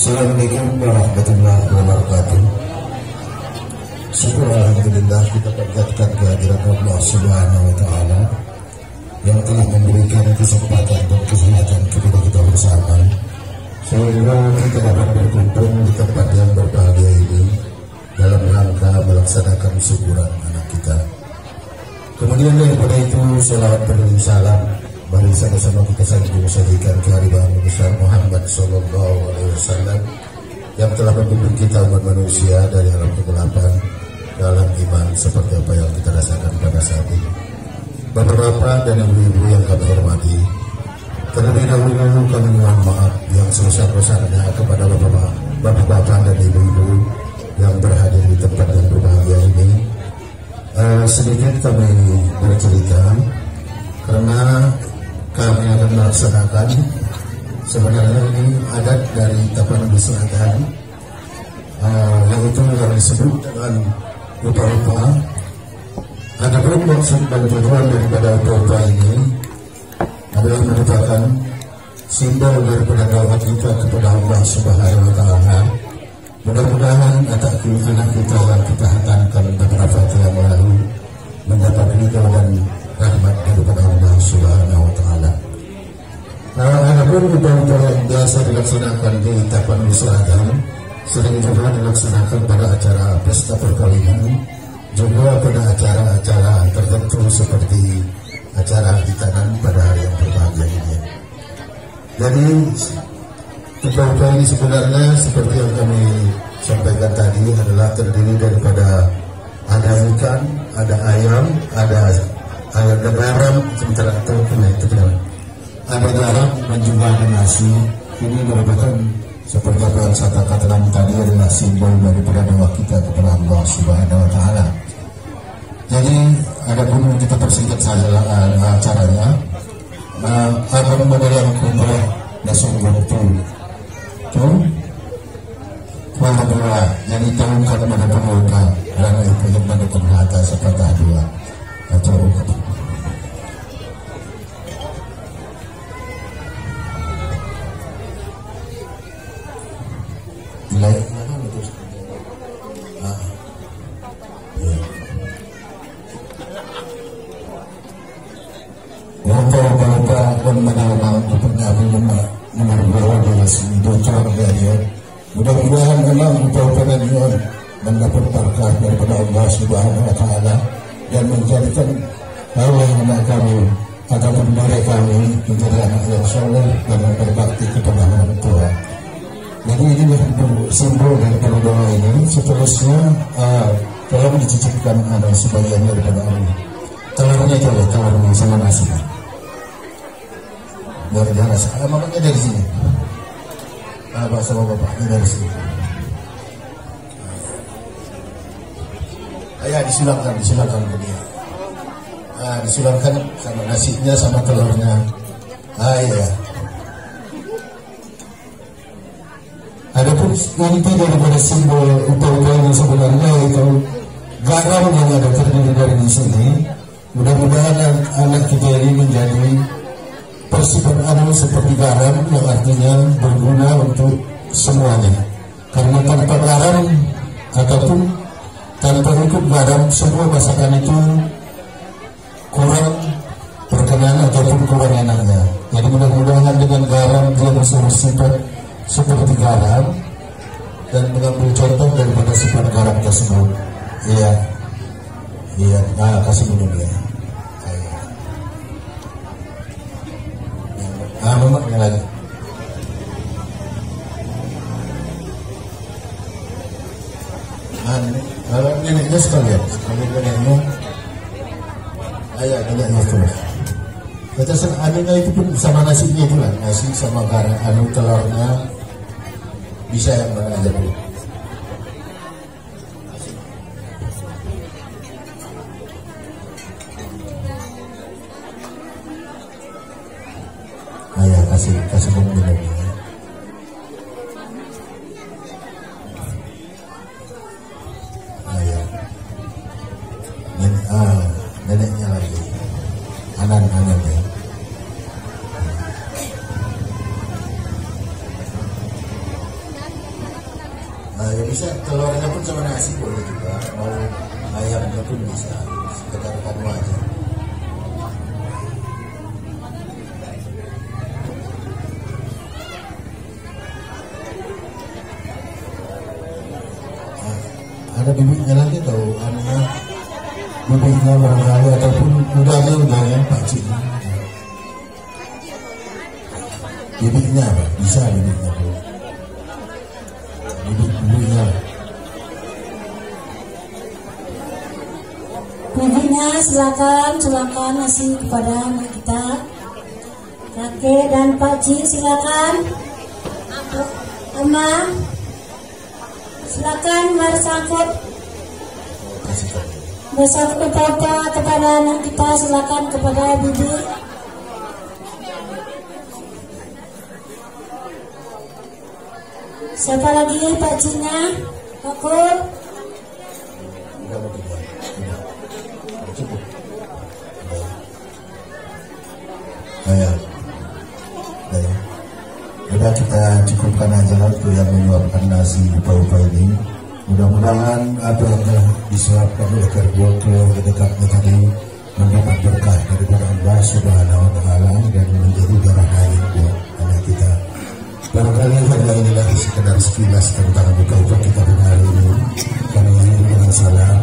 Assalamualaikum warahmatullahi wabarakatuh. Syukur Alhamdulillah kita panjatkan kehadiran Allah Subhanahu wa Ta'ala yang telah memberikan kesempatan dan kesehatan kepada kita bersama sehingga kita dapat berkumpul di tempat yang berbahagia ini dalam rangka melaksanakan syukuran anak kita. Kemudian daripada itu selawat beri salam Mari sama-sama kita sajikan kehadiran besar Muhammad Sallallahu Alaihi Wasallam yang telah membimbing kita umat manusia dari alam kegelapan dalam iman seperti apa yang kita rasakan pada saat ini. Bapak-bapak dan ibu-ibu yang kami hormati, terlebih dahulu kami mohon maaf yang sebesar-besarnya kepada bapak-bapak, bapak-bapak dan ibu-ibu yang berhadir di tempat yang berbahagia ini. Eh, sedikit kami bercerita karena kami akan melaksanakan. Sebenarnya ini adat dari Tapanuli Selatan uh, yang itu yang disebut dengan upa-upa ada pun maksud dan tujuan daripada upa-upa ini adalah merupakan simbol daripada doa kita kepada Allah Subhanahu wa taala. Mudah-mudahan anak anak kita yang kita hatankan beberapa yang lalu mendapat ridho dan rahmat daripada Allah Subhanahu wa taala. Adapun upacara yang biasa dilaksanakan di Tapan Selatan sering juga dilaksanakan pada acara pesta perkawinan juga pada acara-acara tertentu seperti acara hitanan pada hari yang berbahagia ini. Jadi upacara ini sebenarnya seperti yang kami sampaikan tadi adalah terdiri daripada ada ikan, ada ayam, ada ada garam sementara itu kena itu kan ada juga ada nasi ini merupakan seperti apa yang saya katakan tadi adalah simbol daripada doa kita kepada Allah Subhanahu Wa Taala. Jadi ada pun kita persingkat saja uh, acaranya. Uh, apa model yang kumrah dasar waktu itu Alhamdulillah, jadi tahun kalau mana pemuda, karena itu yang mendukung hata seperti dua Mengenal pengabu nomor dua dari dari Mudah-mudahan memang dan ibu mendapat berkah daripada Allah Subhanahu Wa Taala dan menjadikan Allah anak kami ataupun mereka kami menjadi anak yang soleh dan berbakti kepada orang tua. Jadi ini simbol daripada doa ini. Seterusnya uh, tolong dicicipkan ada sebagian daripada Allah. Telurnya ya, telurnya sama nasi. Dari jangan saya makanya dari sini. Abah sama bapaknya dari sini. Ayah disilakan, disilakan ke dia. Nah, disilakan sama nasinya sama telurnya. Ah iya. Adapun inti daripada simbol upaya yang sebenarnya itu garam yang ada terdiri dari di sini. Mudah-mudahan anak kita ini menjadi persifat anu seperti garam yang artinya berguna untuk semuanya. Karena tanpa garam ataupun tanpa ikut garam semua masakan itu kurang berkenan ataupun kurang enaknya. Jadi mudah-mudahan dengan garam dia bersifat seperti garam dan mengambil contoh daripada sifat garam tersebut. Iya, iya. Nah, kasih minum ya. Ah, memang yang lagi. Ah, nenek, kalau neneknya sekalian, kalau neneknya, ayah neneknya terus. Kata anunya itu pun sama nasinya itu lah, nasi sama garam, anu telurnya. Bisa yang mana aja kasih kasih ya. Ayo. Nenek, ah, neneknya lagi. Anan, anan ya. Nah, bisa telurnya pun sama nasi boleh juga. Mau ayamnya pun bisa. Sekedar kamu aja. Bibitnya lagi tahu anunya bibitnya barangkali ataupun udahnya udahnya pakcik bibitnya apa? Bisa bibitnya bu bibit bibitnya Bibitnya silakan, silakan ngasih kepada anak kita. Kakek dan pakcik silakan. Ama, silakan mari sangkut kasih saja bersatu kepada kepada anak kita silakan kepada bibi. Siapa lagi pakciknya? Pakut. Udah cukupkan aja untuk yang menyuapkan nasi upah-upah ini. Mudah-mudahan apa yang disuapkan oleh keluarga dekatnya tadi mendapat berkah daripada Allah Subhanahu wa taala dan menjadi darah daging buat anak kita. Barangkali hanya inilah sekedar sekilas tentang buka-buka kita pada hari ini. Kami ingin dengan salam